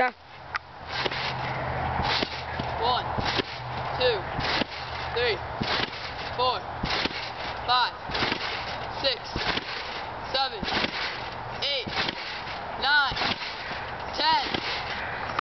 Go. One, two, three, four, five,